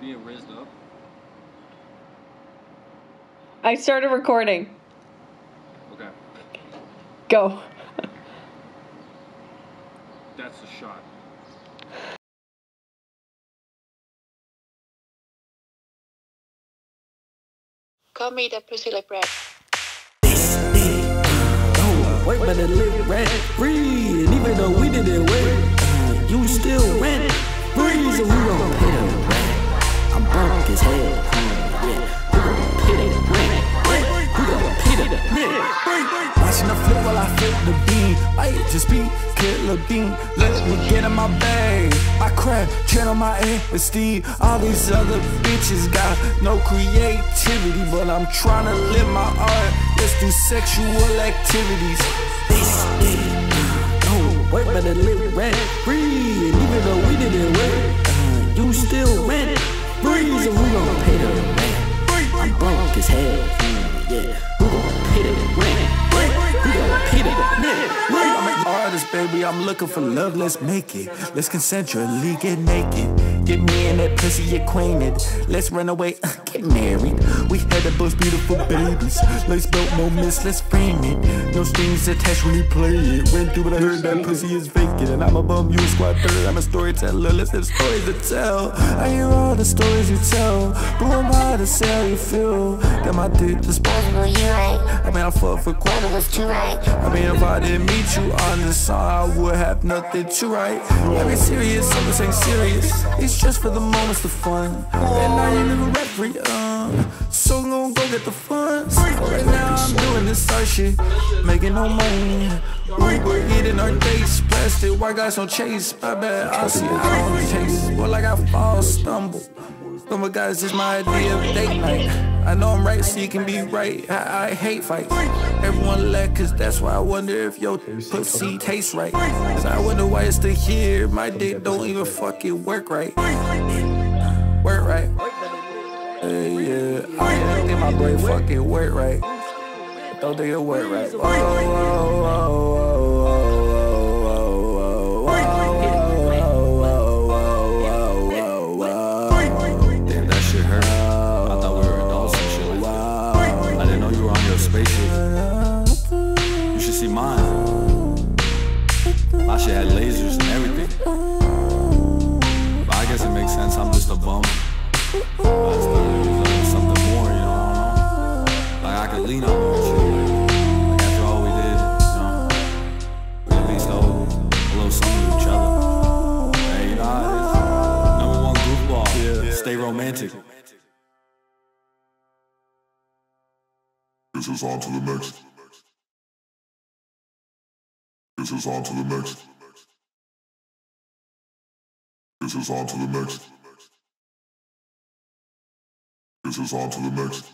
being raised up. I started recording. Okay, Go. that's the shot. Call me the pussy lip rat. Oh, work better live rent free. And even though we didn't work, uh, be killer beam. Let me get in my bag. I crack, channel my esteem. All these other bitches got no creativity, but I'm trying to live my art. Let's do sexual activities. This is no work, better live rent free. And even though we didn't work, uh, you still rent free. So who gon' pay the rent? I'm broke as hell. Yeah, baby. I'm looking for love. Let's make it. Let's consensually get naked. Get me and that pussy acquainted. Let's run away, uh, get married. We had the most beautiful babies. Let's build moments, let's frame it. No strings attached when we play it. Went through, but I heard that pussy is vacant. And I'm a bum, you a squad third. I'm a storyteller. Let's have stories to tell. I hear all the stories you tell. But who am I to how you feel? That my dick disposable, you right. I mean, I fuck for quarter was too right. I mean, if I didn't meet you on the song, I would have nothing to write. I mean, serious, so this ain't serious. It's just for the moments of fun. And I ain't never referee, uh. So I'm gonna go get the funds. Right now, I'm doing this art shit. Making no money. We were eating our dates. Plastic, white guys don't chase. My bad, I see, I don't chase. Well, like I fall, stumble. My guys, this my idea of date night. I know I'm right, so you can be right. I, I hate fights. Everyone laugh, cause that's why I wonder if your pussy tastes right. Cause I wonder why it's still here. My dick don't even fucking work right. Work right. Hey, yeah, I don't think my brain fucking work right. Don't think it work right. Oh, oh, oh, oh, see mine. My shit had lasers and everything. But I guess it makes sense. I'm just a bum. But I still use uh, something more, you know. I don't know. Like I could lean on you and shit. Like after all we did, you know, we at least owe a little something to each other. Hey, you know how. Number one goofball. Stay romantic. This is on to the next. This is on to the next. This is on to the next. This is on to the next.